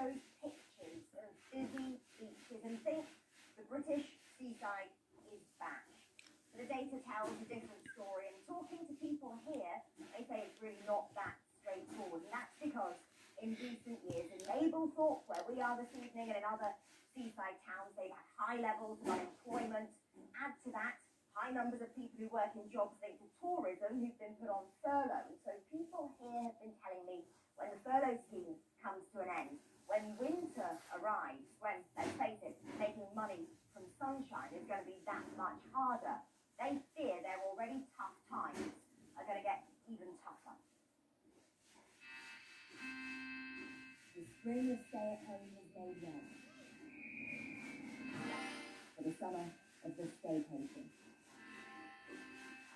shows pictures of busy beaches and think the British seaside is back. The data tells a different story, and talking to people here, they say it's really not that straightforward. And that's because in recent years, in Mablethorpe, where we are this evening, and in other seaside towns, they've had high levels of unemployment. Add to that, high numbers of people who work in jobs linked to tourism who've been put on furlough. So people here have been telling me when the furlough scheme comes to an end, when winter arrives, when, let's face it, making money from sunshine is going to be that much harder, they fear their already tough times are going to get even tougher. The spring of stay at home has made. For the summer of the staycation.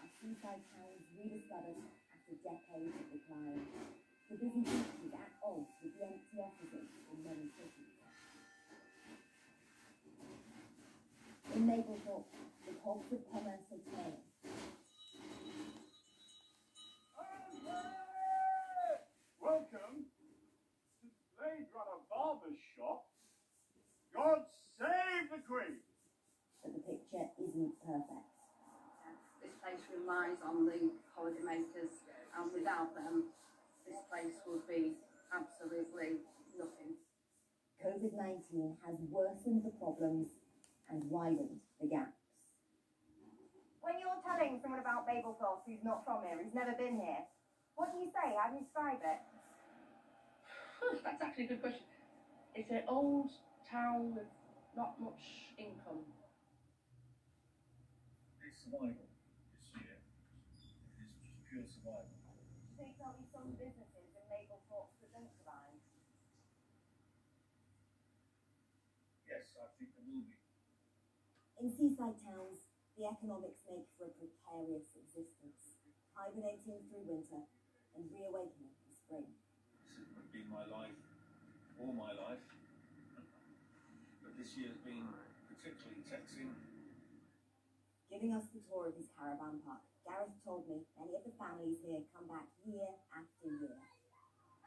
Our seaside towns rediscovered after decades of decline. The busy beaches at odds with the empty offices in many cities. In Mablethorpe, the cogs of commerce are turning. Welcome to Blade Runner Barber's Shop. God save the Queen! But the picture isn't perfect. This place relies on the holidaymakers, and um, without them, this place would be absolutely nothing. COVID 19 has worsened the problems and widened the gaps. When you're telling someone about Mablethorpe who's not from here, who's never been here, what do you say? How do you describe it? That's actually a good question. It's an old town with not much income. It's survival this year. It's just pure survival. Do you think some businesses in Mablethorpe that don't? Yes, I think there will be. In seaside towns, the economics make for a precarious existence, hibernating through winter and reawakening in spring. This has been my life, all my life. But this year has been particularly taxing. Giving us the tour of his caravan park, Gareth told me many of the families here come back year after year.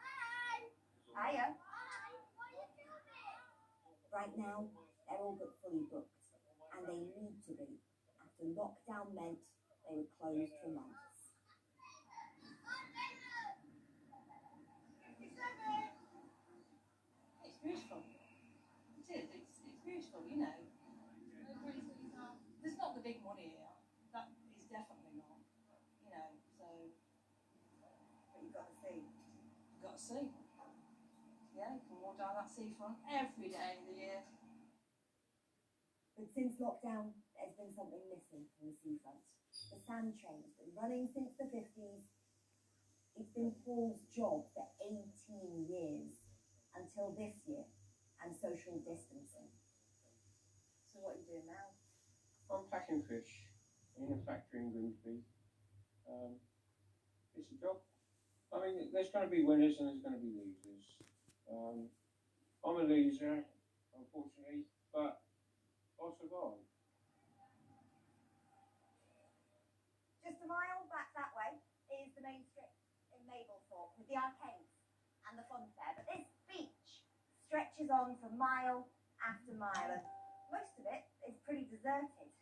Hi. Hiya. Right now, they're all but fully booked, and they need to be, after lockdown meant they were closed for months. It's beautiful. It is. It's, it's beautiful, you know. There's not the big money here. That is definitely not. You know, so But you've got to see. You've got to see. Yeah, you can walk down that seafront every day of the year. But since lockdown, there's been something missing from the seafront. The sand train's been running since the 50s. It's been Paul's job for 18 years until this year and social distancing. So what are you doing now? I'm packing fish in a factory in Grimsby. Um, it's a job. I mean, there's going to be winners and there's going to be losers. Um, I'm a loser, unfortunately, but I'll survive. Just a mile back that way is the main strip in Mablethorpe with the arcades and the fun fair. But this beach stretches on for mile after mile, and most of it is pretty deserted.